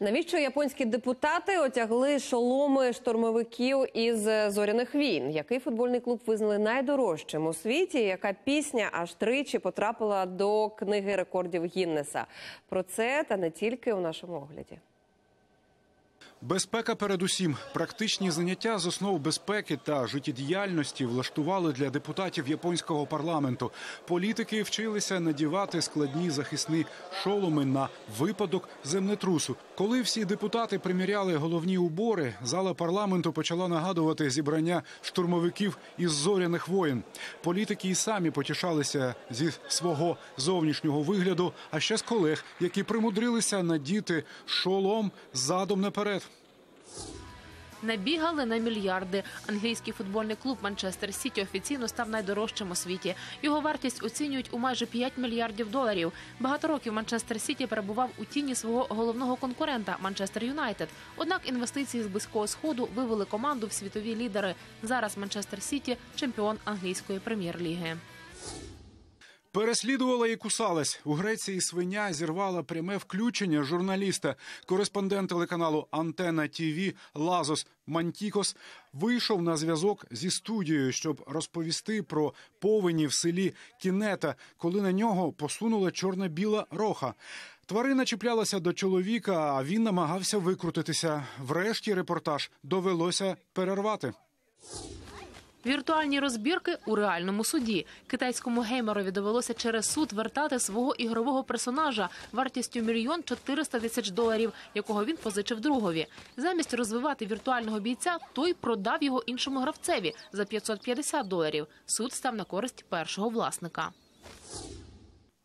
Навіщо японські депутати отягли шоломи штурмовиків із зоряних війн? Який футбольний клуб визнали найдорожчим у світі? Яка пісня аж тричі потрапила до книги рекордів Гіннеса? Про це та не тільки у нашому огляді. Безпека передусім. Практичні заняття з основ безпеки та життєдіяльності влаштували для депутатів японського парламенту. Політики вчилися надівати складні захисні шоломи на випадок землетрусу. Коли всі депутати приміряли головні убори, зала парламенту почала нагадувати зібрання штурмовиків із зоряних воєн. Політики і самі потішалися зі свого зовнішнього вигляду, а ще з колег, які примудрилися надіти шолом задом наперед. Набігали на мільярди. Англійський футбольний клуб Манчестер Сіті офіційно став найдорожчим у світі. Його вартість оцінюють у майже 5 мільярдів доларів. Багато років Манчестер Сіті перебував у тіні свого головного конкурента Манчестер Юнайтед. Однак інвестиції з близького сходу вивели команду в світові лідери. Зараз Манчестер Сіті чемпіон англійської прем'єр-ліги. Переслідувала і кусалась. У Греції свиня зірвала пряме включення журналіста. Кореспондент телеканалу Антена TV Лазос Мантікос вийшов на зв'язок зі студією, щоб розповісти про повені в селі Кінета, коли на нього посунула чорно-біла роха. Тварина чіплялася до чоловіка, а він намагався викрутитися. Врешті репортаж довелося перервати. Віртуальні розбірки у реальному суді. Китайському геймерові довелося через суд вертати свого ігрового персонажа вартістю мільйон 400 тисяч доларів, якого він позичив другові. Замість розвивати віртуального бійця, той продав його іншому гравцеві за 550 доларів. Суд став на користь першого власника.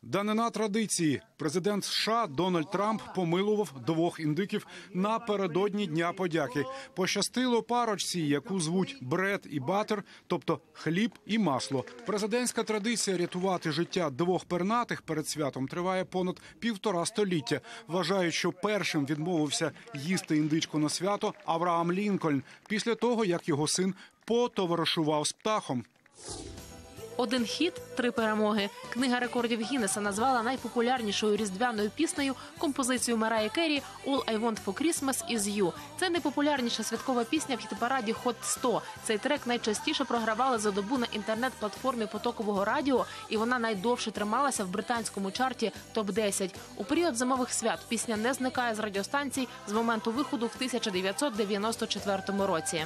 Данина традиції. Президент США Дональд Трамп помилував двох індиків напередодні Дня подяки. Пощастило парочці, яку звуть бред і батер, тобто хліб і масло. Президентська традиція рятувати життя двох пернатих перед святом триває понад півтора століття. Вважають, що першим відмовився їсти індичку на свято Авраам Лінкольн після того, як його син потоваришував з птахом. Один хіт, три перемоги. Книга рекордів Гіннеса назвала найпопулярнішою різдвяною піснею композицію Марає Керрі «All I Want for Christmas is You». Це найпопулярніша святкова пісня в хіт-параді Hot 100. Цей трек найчастіше програвали за добу на інтернет-платформі потокового радіо, і вона найдовше трималася в британському чарті топ 10 У період зимових свят пісня не зникає з радіостанцій з моменту виходу в 1994 році.